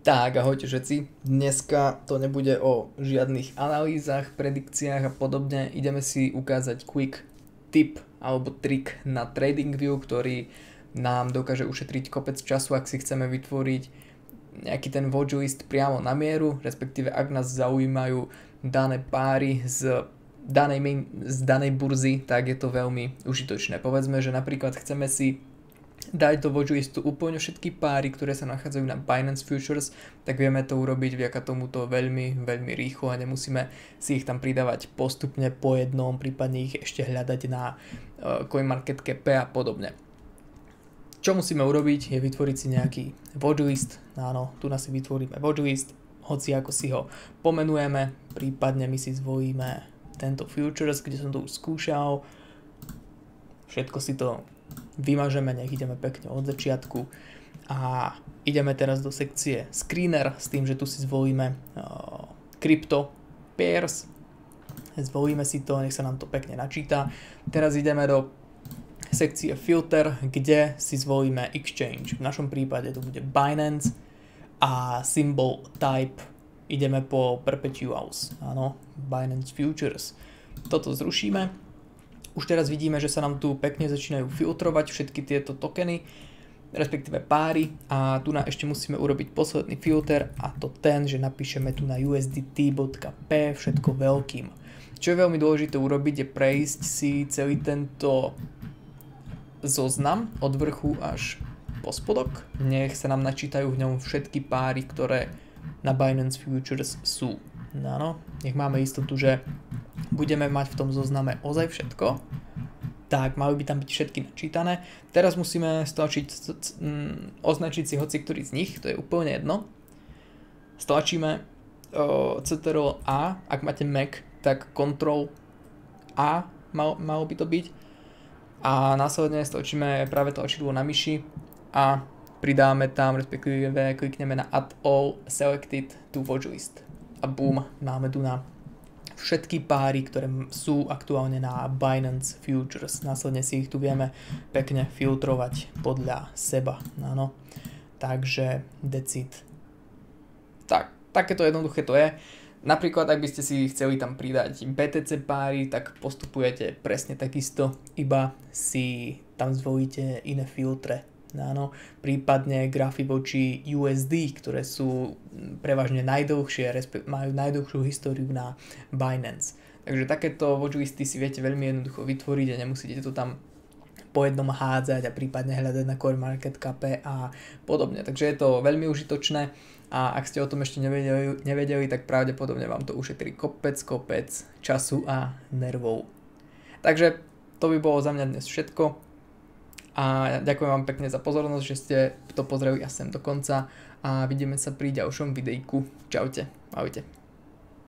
Tak, ahojte všetci. Dneska to nebude o žiadnych analýzach, predikciách a podobne. Ideme si ukázať quick tip alebo trik na TradingView, ktorý nám dokáže ušetriť kopec času, ak si chceme vytvoriť nejaký ten watch list priamo na mieru, respektíve ak nás zaujímajú dané páry z danej, z danej burzy, tak je to veľmi užitočné. Povedzme, že napríklad chceme si dať do watchlistu úplne všetky páry, ktoré sa nachádzajú na Binance Futures, tak vieme to urobiť vďaka tomuto veľmi, veľmi rýchlo a nemusíme si ich tam pridávať postupne po jednom, prípadne ich ešte hľadať na uh, CoinMarketCap a podobne. Čo musíme urobiť? Je vytvoriť si nejaký watchlist, áno, tu nás si vytvoríme watchlist, hoci ako si ho pomenujeme, prípadne my si zvolíme tento futures, kde som to už skúšal, všetko si to vymažeme, nech ideme pekne od začiatku a ideme teraz do sekcie screener s tým, že tu si zvolíme uh, crypto pairs, zvolíme si to, nech sa nám to pekne načíta. Teraz ideme do sekcie filter, kde si zvolíme exchange. V našom prípade to bude Binance a symbol type ideme po perpetuals, áno, Binance Futures. Toto zrušíme už teraz vidíme, že sa nám tu pekne začínajú filtrovať všetky tieto tokeny, respektíve páry a tu na ešte musíme urobiť posledný filter a to ten, že napíšeme tu na usdt.p všetko veľkým. Čo je veľmi dôležité urobiť je prejsť si celý tento zoznam od vrchu až po spodok. Nech sa nám načítajú v ňom všetky páry, ktoré na Binance Futures sú. No, nech máme istotu, že budeme mať v tom zozname ozaj všetko, tak mali by tam byť všetky načítané. Teraz musíme stlačiť, označiť si hoci ktorý z nich, to je úplne jedno. Stlačíme Ctrl A, ak máte Mac, tak Ctrl A mal, malo by to byť. A následne stlačíme práve tlačidlo na myši a pridáme tam, respektíve klikneme na Add All Selected to Watch List. A boom, máme tu na všetky páry, ktoré sú aktuálne na Binance Futures. Následne si ich tu vieme pekne filtrovať podľa seba. Áno. Takže decid. Tak, takéto jednoduché to je. Napríklad, ak by ste si chceli tam pridať BTC páry, tak postupujete presne takisto, iba si tam zvolíte iné filtre Áno, prípadne grafy voči USD, ktoré sú prevažne najdlhšie, majú najdlhšiu históriu na Binance. Takže takéto watchlisty si viete veľmi jednoducho vytvoriť a nemusíte to tam po jednom hádzať a prípadne hľadať na CoinMarketCap a podobne. Takže je to veľmi užitočné a ak ste o tom ešte nevedeli, nevedeli tak pravdepodobne vám to ušetrí kopec, kopec času a nervov. Takže to by bolo za mňa dnes všetko. A ďakujem vám pekne za pozornosť, že ste to pozreli až sem do konca a vidíme sa pri ďalšom videjku. Čaute, ahojte.